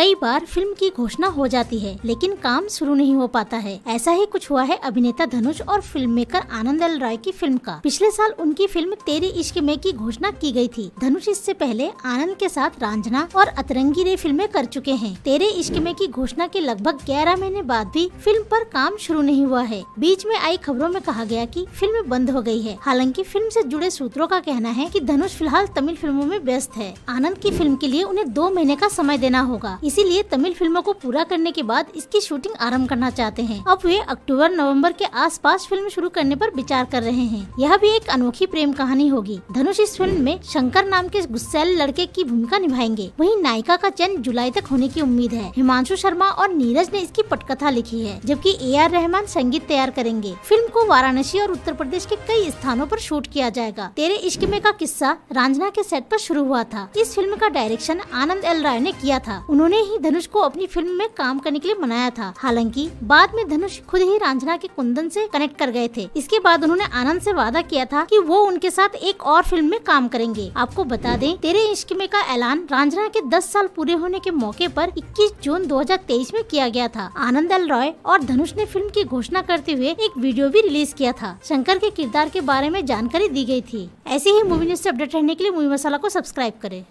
कई बार फ़िल्म की घोषणा हो जाती है, लेकिन काम शुरू नहीं हो पाता है। ऐसा ही कुछ हुआ है अभिनेता धनुष और film maker Anand L Rai की फ़िल्म का। पिछले साल उनकी फ़िल्म तेरे इश्क में की घोषणा की गई थी। धनुष इससे पहले आनंद के साथ रांझना और अतरंगी रे फ़िल्में कर चुके हैं। तेरे इश्क में की घोषणा के लगभग 11 महीने बाद भी फ़िल्म पर काम शुरू नहीं हुआ है। बीच में आई खबरों में कहा गया कि फ़िल्म बंद हो गई है। हालाँकि फ़िल्म से जुड़े सूत्रों का कहना है कि धनुष फ़िलहाल तमिल फ़िल्मों में व्यस्त है। आनंद की फ़िल्म के लिए उन्हें दो महीने का समय देना होगा। इसीलिए तमिल फ़िल्मों को पूरा करने के बाद इसकी शूटिंग आरंभ करना चाहते हैं। अब वे अक्टूबर, नवंबर के आसपास फ़िल्म शुरू करने पर विचार कर रहे हैं। यह भी एक अनोखी प्रेम कहानी होगी। धनुष इस फ़िल्म में शंकर नाम के गुस्सैल लड़के की भूमिका निभाएँगे। वही नायिका का चयन जुलाई तक होने की उम्मीद है। हिमांशु शर्मा और नीरज ने इसकी पटकथा लिखी है, जबकि ए आर रहमान संगीत तैयार करेंगे। फ़िल्म को वाराणसी और उत्तर प्रदेश के कई स्थानों पर शूट किया जाएगा। तेरे इश्क में का किस्सा रांझना के सेट पर शुरू हुआ था। इस फ़िल्म का डायरेक्शन आनंद एल राय ने किया था। उन्होंने ही धनुष को अपनी फ़िल्म में काम करने के लिए मनाया था। हालाँकि, बाद में धनुष खुद ही रांझना के कुंदन से कनेक्ट कर गए थे। इसके बाद उन्होंने आनंद से वादा किया था कि वो उनके साथ एक और फ़िल्म में काम करेंगे। आपको बता दें, तेरे इश्क में का ऐलान रांझना के 10 साल पूरे होने के मौके पर 21 जून 2023 में किया गया था। आनंद एल रॉय और धनुष ने फ़िल्म की घोषणा करते हुए एक वीडियो भी रिलीज़ किया था। शंकर के किरदार के बारे में जानकारी दी गई थी। ऐसी ही मूवी न्यूज़ ऐसी अपडेट रहने के लिए मूवी मसाला को सब्सक्राइब करें।